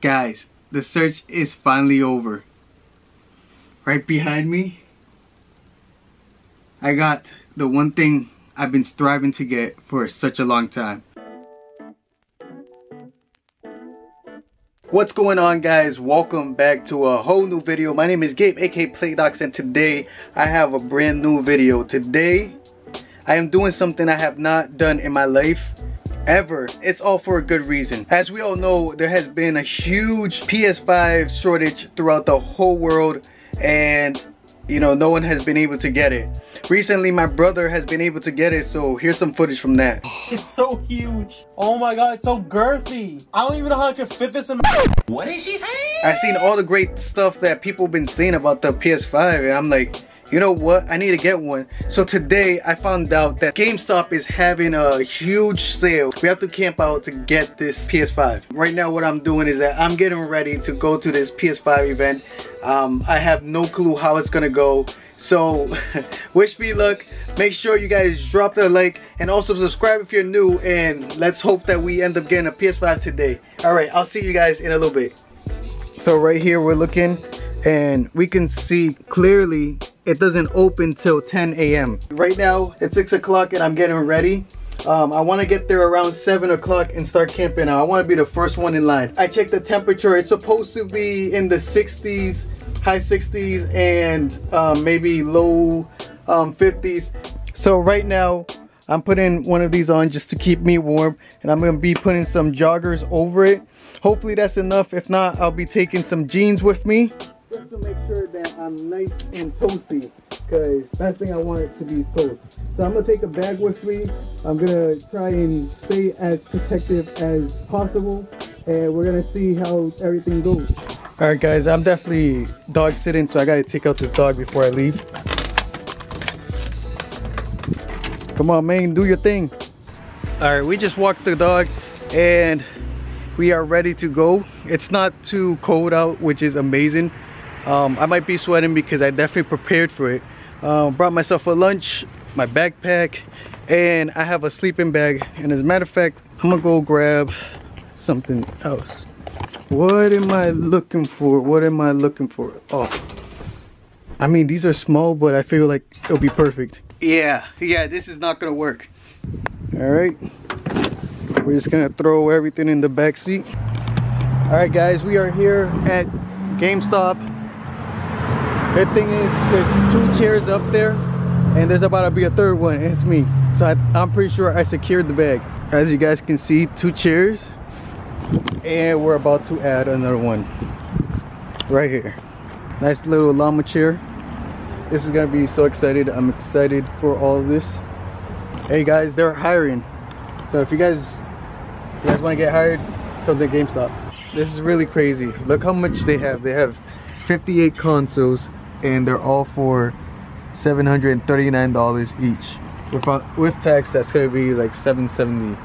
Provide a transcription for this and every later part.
Guys, the search is finally over. Right behind me, I got the one thing I've been striving to get for such a long time. What's going on guys? Welcome back to a whole new video. My name is Gabe aka Playadox and today I have a brand new video. Today I am doing something I have not done in my life ever. It's all for a good reason. As we all know, there has been a huge PS5 shortage throughout the whole world and you know, no one has been able to get it. Recently, my brother has been able to get it, so here's some footage from that. It's so huge. Oh my god, it's so girthy. I don't even know how I could fit this in What is she saying? I've seen all the great stuff that people have been saying about the PS5, and I'm like, you know what, I need to get one. So today I found out that GameStop is having a huge sale. We have to camp out to get this PS5. Right now what I'm doing is that I'm getting ready to go to this PS5 event. Um, I have no clue how it's gonna go. So wish me luck. Make sure you guys drop the like and also subscribe if you're new and let's hope that we end up getting a PS5 today. Alright, I'll see you guys in a little bit. So right here we're looking and we can see clearly it doesn't open till 10 a.m. Right now it's 6 o'clock and I'm getting ready. Um, I want to get there around 7 o'clock and start camping out. I want to be the first one in line. I checked the temperature. It's supposed to be in the 60s, high 60s, and um, maybe low um, 50s. So right now, I'm putting one of these on just to keep me warm. And I'm going to be putting some joggers over it. Hopefully that's enough. If not, I'll be taking some jeans with me sure that I'm nice and toasty because last thing I want it to be toast. So I'm gonna take a bag with me. I'm gonna try and stay as protective as possible and we're gonna see how everything goes. All right guys, I'm definitely dog sitting so I gotta take out this dog before I leave. Come on man, do your thing. All right, we just walked the dog and we are ready to go. It's not too cold out, which is amazing. Um, I might be sweating because I definitely prepared for it. Uh, brought myself a lunch, my backpack, and I have a sleeping bag. And as a matter of fact, I'm gonna go grab something else. What am I looking for? What am I looking for? Oh, I mean, these are small, but I feel like it'll be perfect. Yeah, yeah, this is not gonna work. All right, we're just gonna throw everything in the back seat. All right, guys, we are here at GameStop Good thing is there's two chairs up there and there's about to be a third one it's me. So I, I'm pretty sure I secured the bag. As you guys can see, two chairs and we're about to add another one right here. Nice little llama chair. This is gonna be so excited. I'm excited for all this. Hey guys, they're hiring. So if you guys, you guys wanna get hired, come to GameStop. This is really crazy. Look how much they have. They have 58 consoles and they're all for $739 each. With, uh, with tax, that's gonna be like 770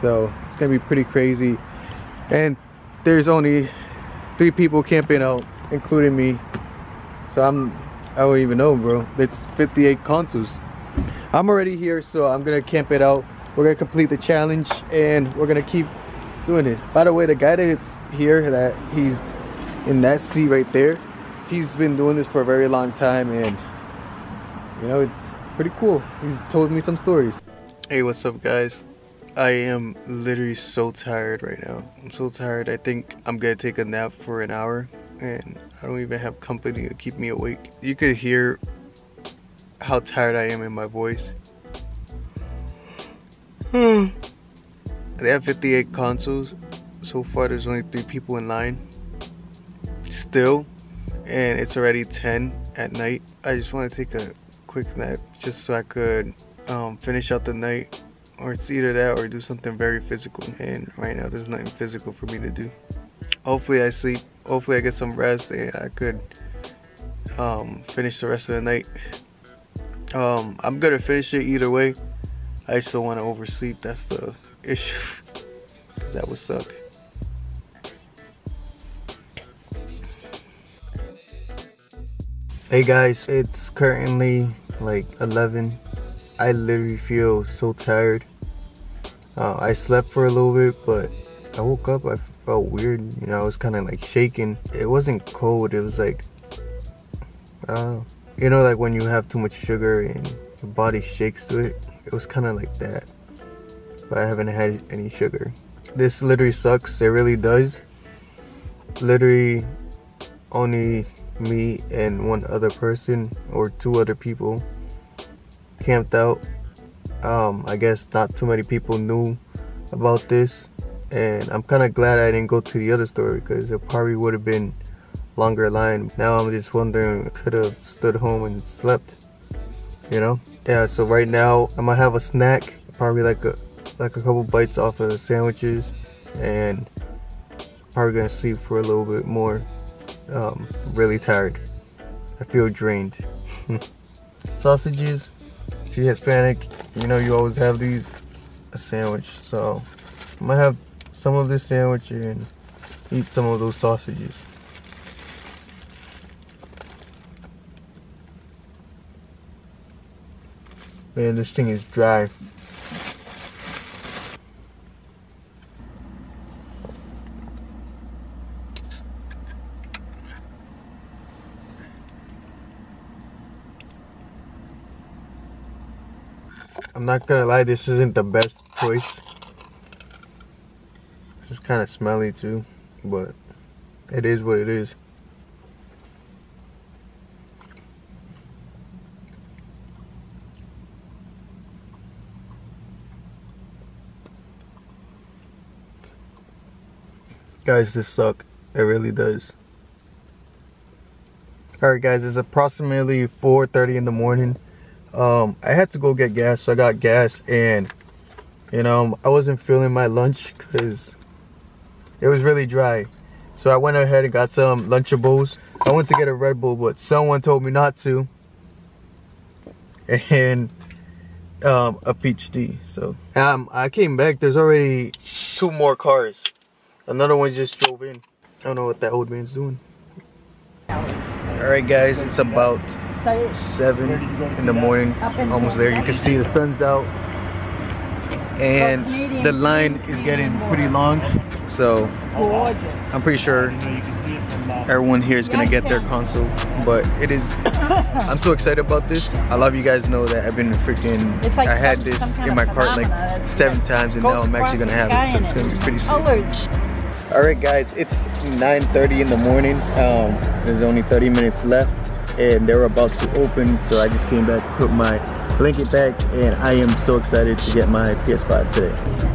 So it's gonna be pretty crazy. And there's only three people camping out, including me. So I'm, I don't even know, bro. It's 58 consoles. I'm already here, so I'm gonna camp it out. We're gonna complete the challenge and we're gonna keep doing this. By the way, the guy that's here, that he's in that seat right there, he's been doing this for a very long time and you know it's pretty cool. He's told me some stories. Hey what's up guys? I am literally so tired right now. I'm so tired. I think i'm gonna take a nap for an hour and i don't even have company to keep me awake. You could hear how tired i am in my voice. Hmm they have 58 consoles. So far there's only three people in line. Still and it's already 10 at night. I just want to take a quick nap just so I could um, finish out the night or it's either that or do something very physical and right now there's nothing physical for me to do. Hopefully I sleep, hopefully I get some rest and I could um, finish the rest of the night. Um, I'm gonna finish it either way. I don't want to oversleep, that's the issue. Cause that would suck. Hey guys, it's currently like 11. I literally feel so tired. Uh, I slept for a little bit, but I woke up, I, felt weird. You know, I was kind of like shaking. It wasn't cold. It was like, I. You know, like when you have too much sugar and your body shakes to it. It was kind of like that. But I haven't had any sugar. This literally sucks. It really does. Literally, only me and one other person or two other people camped out. Um, I guess not too many people knew about this and I'm kind of glad I didn't go to the other store because it probably would have been longer line. Now I'm just wondering could have stood home and slept, you know? Yeah, so right now I'm gonna have a snack, probably like a like a couple bites off of the sandwiches and probably gonna sleep for a little bit more. Um, really tired. I feel drained. Sausages, if you're Hispanic, you know you always have these a sandwich. So I'm gonna have some of this sandwich and eat some of those sausages. Man, this thing is dry. Not gonna lie, this isn't the best choice This is kind of smelly too, but it is what it is. Guys, this suck. It really does. Alright guys, it's approximately 4.30 in the morning. Um, I had to go get gas, so I got gas and you know, I wasn't feeling my lunch because it was really dry. So I went ahead and got some Lunchables. I went to get a Red Bull, but someone told me not to. And um, a peach tea. So um, I came back. There's already two more cars. Another one just drove in. I don't know what that old man's doing. Alright guys, it's about 7 in the morning. Almost there. You can see the sun's out. And the line is getting pretty long so I'm pretty sure everyone here is gonna get their console but it is I'm so excited about this. A lot of you guys know that I've been freaking I had this in my cart like seven times and now I'm actually gonna have it so it's gonna be pretty soon all right guys it's 9:30 in the morning. Um, there's only 30 minutes left and they're about to open so I just came back put my blanket back and I am so excited to get my PS5 today.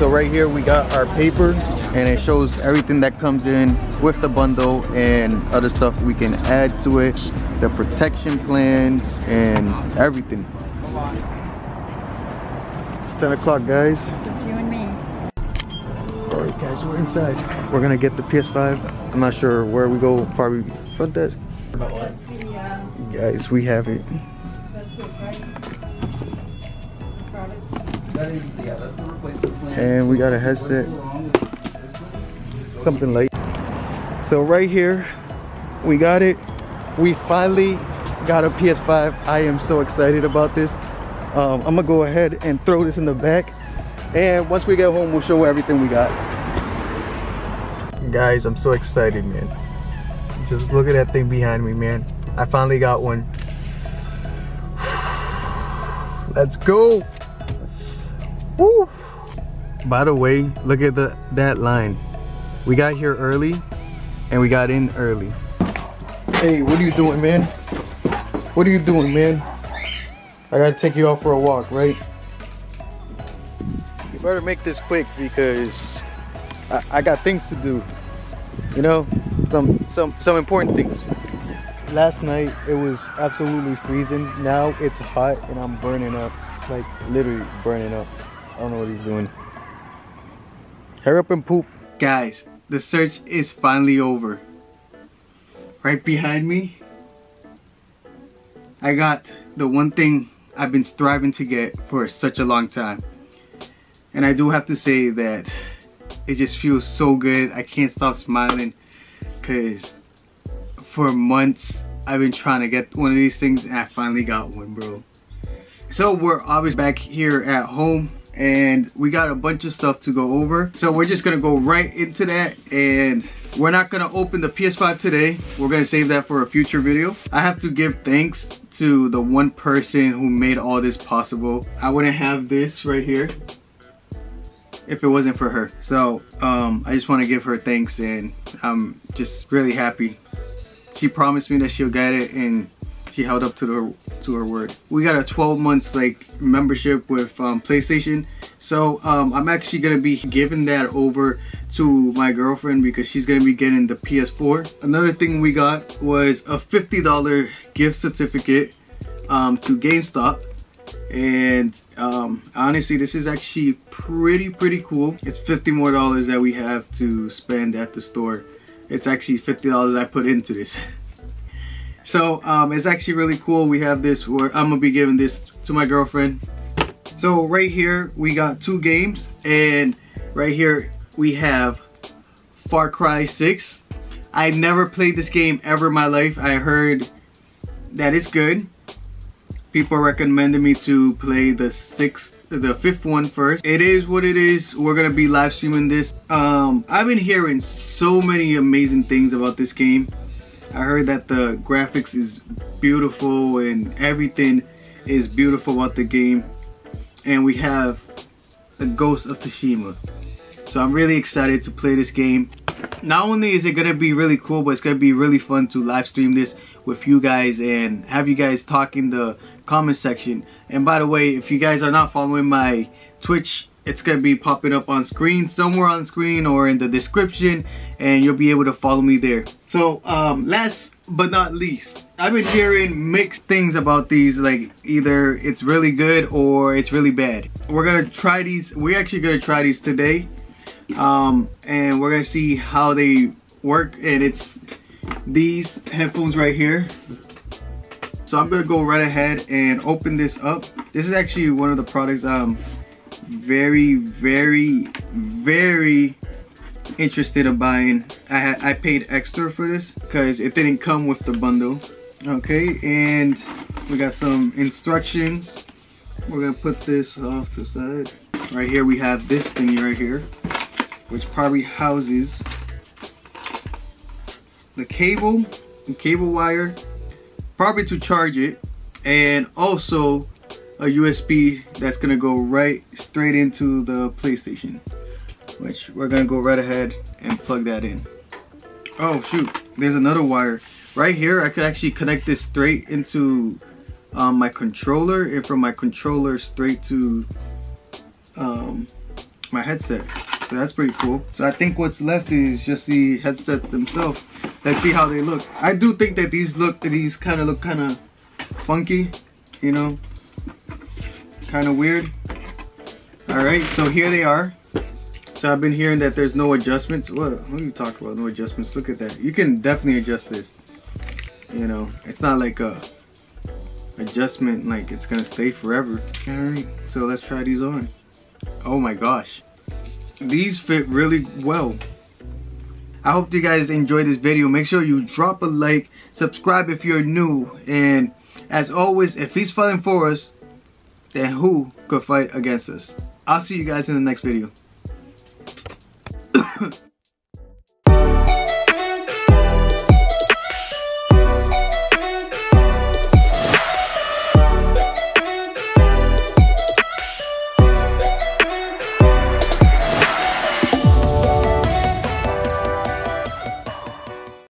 So right here we got our paper and it shows everything that comes in with the bundle and other stuff we can add to it, the protection plan and everything. It's 10 o'clock guys. It's you and me. Alright guys, we're inside. We're gonna get the PS5. I'm not sure where we go, probably front desk guys, we have it. And we got a headset. Something late. So right here, we got it. We finally got a PS5. I am so excited about this. Um, I'm gonna go ahead and throw this in the back. And once we get home, we'll show everything we got. Guys, I'm so excited, man. Just look at that thing behind me, man. I finally got one. Let's go. Woo. By the way, look at the that line. We got here early and we got in early. Hey, what are you doing, man? What are you doing, man? I gotta take you out for a walk, right? You better make this quick because I, I got things to do. You know, some some some important things last night it was absolutely freezing. Now it's hot and I'm burning up. Like literally burning up. I don't know what he's doing. Hurry up and poop. Guys, the search is finally over. Right behind me, I got the one thing I've been striving to get for such a long time. And I do have to say that it just feels so good. I can't stop smiling because for months I've been trying to get one of these things and I finally got one bro so we're obviously back here at home and we got a bunch of stuff to go over. So we're just gonna go right into that and we're not gonna open the PS5 today. We're gonna save that for a future video. I have to give thanks to the one person who made all this possible. I wouldn't have this right here if it wasn't for her. So um, I just want to give her thanks and I'm just really happy. She promised me that she'll get it and she held up to her to her word. We got a 12 months like membership with um, PlayStation. So um, I'm actually gonna be giving that over to my girlfriend because she's gonna be getting the PS4. Another thing we got was a $50 gift certificate um, to GameStop. And um, honestly, this is actually pretty, pretty cool. It's 50 more dollars that we have to spend at the store. It's actually $50 I put into this. So um, it's actually really cool. We have this where I'm gonna be giving this to my girlfriend. So right here, we got two games and right here we have Far Cry 6. I never played this game ever in my life. I heard that it's good. People recommended me to play the sixth, the fifth one first. It is what it is. We're gonna be live streaming this. Um, I've been hearing so many amazing things about this game. I heard that the graphics is beautiful and everything is beautiful about the game. And we have the Ghost of Tsushima. So I'm really excited to play this game. Not only is it gonna be really cool, but it's gonna be really fun to live stream this with you guys and have you guys talking the comment section. And by the way, if you guys are not following my Twitch it's gonna be popping up on screen somewhere on screen or in the description and you'll be able to follow me there. So um, last but not least I've been hearing mixed things about these like either it's really good or it's really bad. We're gonna try these we're actually gonna try these today um, and we're gonna see how they work and it's these headphones right here so I'm gonna go right ahead and open this up this is actually one of the products I'm very, very, very interested in buying. I I paid extra for this because it didn't come with the bundle. Okay, and we got some instructions. We're gonna put this off the side. Right here we have this thingy right here, which probably houses the cable, the cable wire, probably to charge it, and also a USB that's gonna go right straight into the PlayStation which we're gonna go right ahead and plug that in. Oh shoot there's another wire. Right here I could actually connect this straight into um, my controller and from my controller straight to um, my headset. So that's pretty cool. So I think what's left is just the headsets themselves let's see how they look I do think that these look these kind of look kind of funky you know kind of weird. All right, so here they are. So I've been hearing that there's no adjustments. What, what are you talking about? No adjustments. Look at that. You can definitely adjust this. You know, it's not like a adjustment like it's gonna stay forever. All right, so let's try these on. Oh my gosh. These fit really well. I hope you guys enjoyed this video. Make sure you drop a like, subscribe if you're new, and as always, if he's fighting for us, then who could fight against us? I'll see you guys in the next video.